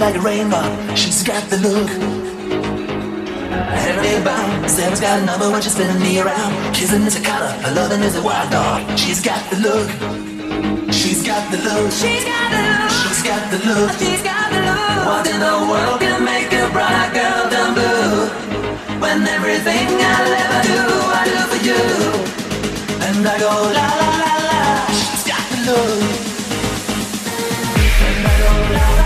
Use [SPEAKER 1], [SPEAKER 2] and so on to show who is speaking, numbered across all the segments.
[SPEAKER 1] like a rainbow. She's got the look. Bound, Sam's got a number when she's spinning me around. Kissing is a color, her loving is a wild dog. She's got the look. She's got the look.
[SPEAKER 2] She's got the look.
[SPEAKER 1] She's got the look.
[SPEAKER 2] She's got the look.
[SPEAKER 1] What in the world can make a bright girl turn blue? When everything I'll ever do, I do for you. And I go la la la la. She's got the look. And I go la la.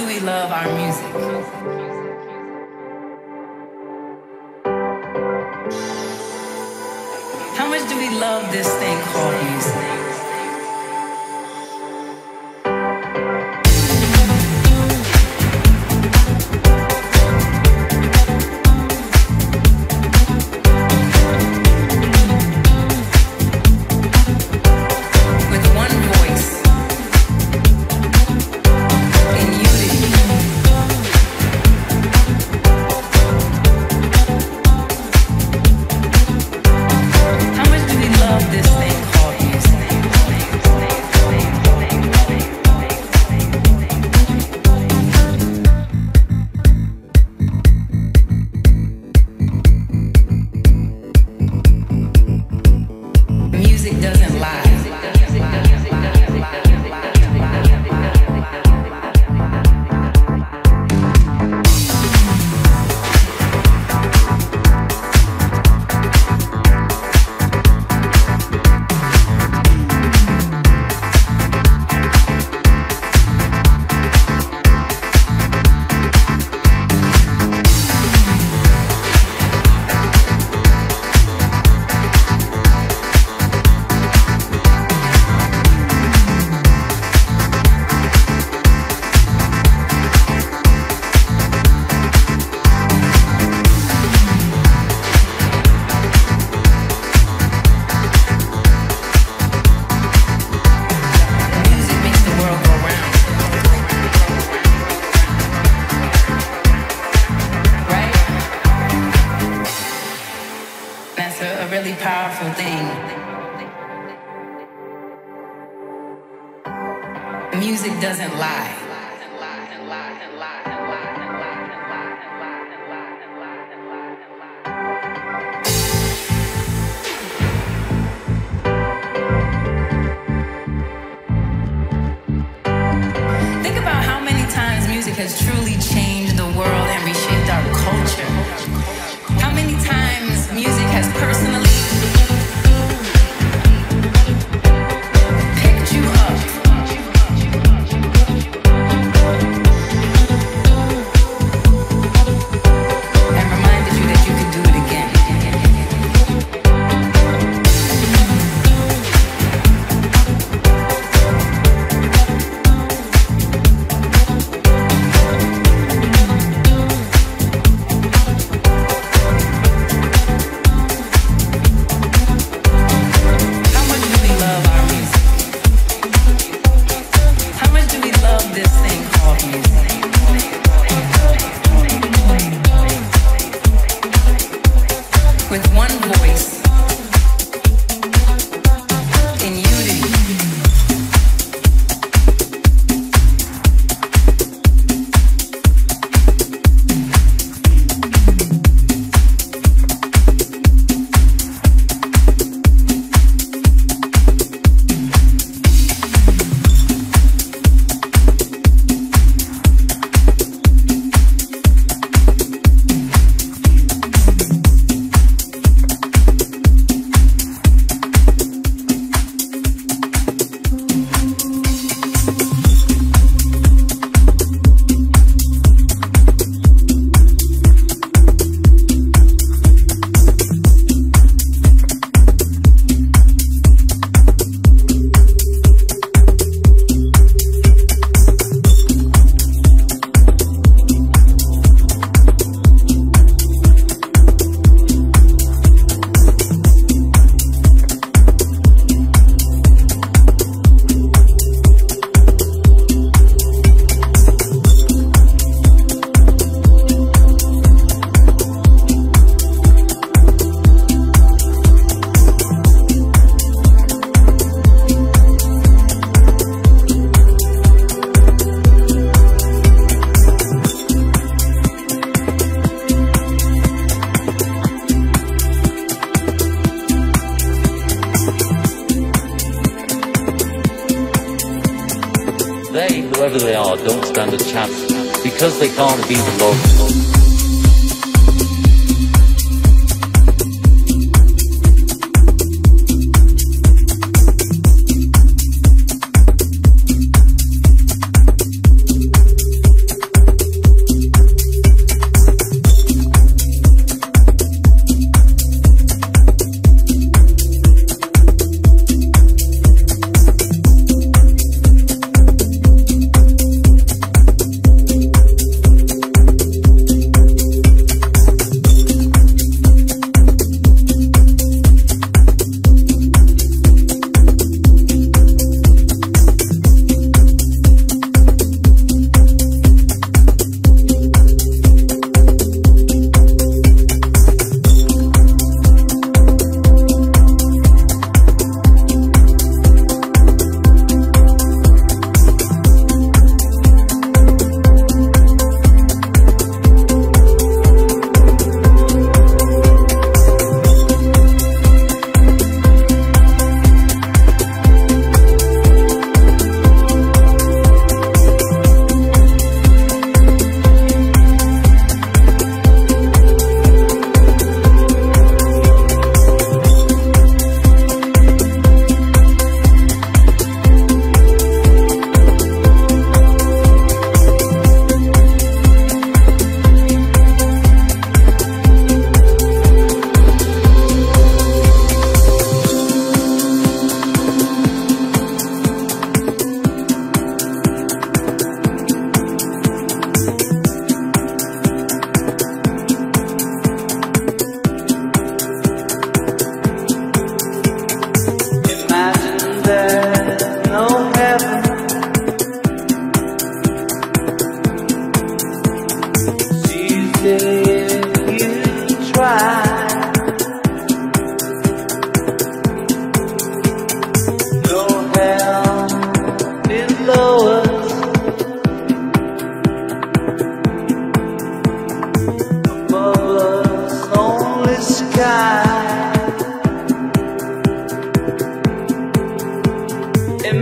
[SPEAKER 3] do we love our music? How much do we love this thing called music?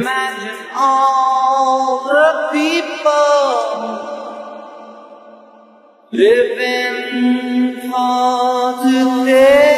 [SPEAKER 3] imagine all the
[SPEAKER 4] people living for today.